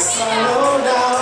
Yes, I.